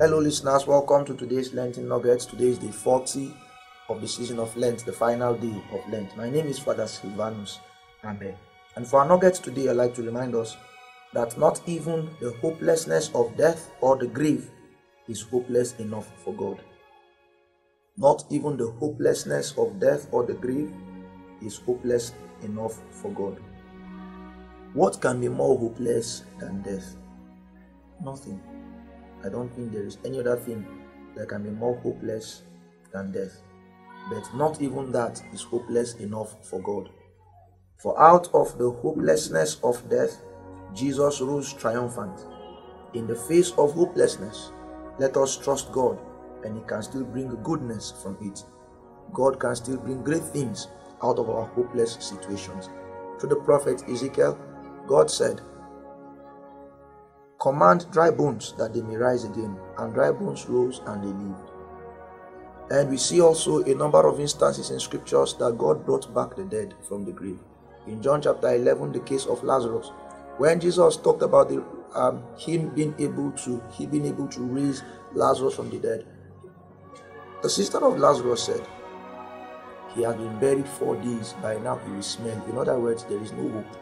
Hello, listeners. Welcome to today's Lenten Nuggets. Today is day 40 of the season of Lent, the final day of Lent. My name is Father Silvanus Amen. And for our nuggets today, I'd like to remind us that not even the hopelessness of death or the grave is hopeless enough for God. Not even the hopelessness of death or the grave is hopeless enough for God. What can be more hopeless than death? Nothing. I don't think there is any other thing that can be more hopeless than death. But not even that is hopeless enough for God. For out of the hopelessness of death, Jesus rose triumphant. In the face of hopelessness, let us trust God and He can still bring goodness from it. God can still bring great things out of our hopeless situations. Through the prophet Ezekiel, God said, Command dry bones that they may rise again. And dry bones rose and they lived. And we see also a number of instances in scriptures that God brought back the dead from the grave. In John chapter 11, the case of Lazarus, when Jesus talked about the, um, him being able to he being able to raise Lazarus from the dead, the sister of Lazarus said, He has been buried four days. By now he will smell. In other words, there is no hope.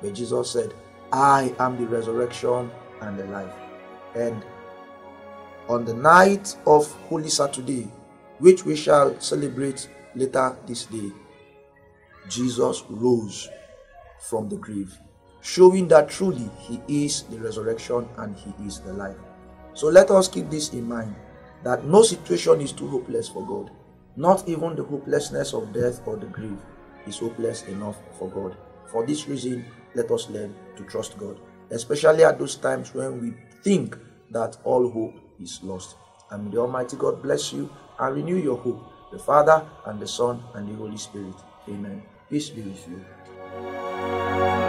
But Jesus said, I am the resurrection and the life. And on the night of Holy Saturday, which we shall celebrate later this day, Jesus rose from the grave, showing that truly he is the resurrection and he is the life. So let us keep this in mind that no situation is too hopeless for God. Not even the hopelessness of death or the grave is hopeless enough for God. For this reason, let us learn to trust God, especially at those times when we think that all hope is lost. I and mean, the Almighty God bless you and renew your hope. The Father and the Son and the Holy Spirit. Amen. Peace be with you.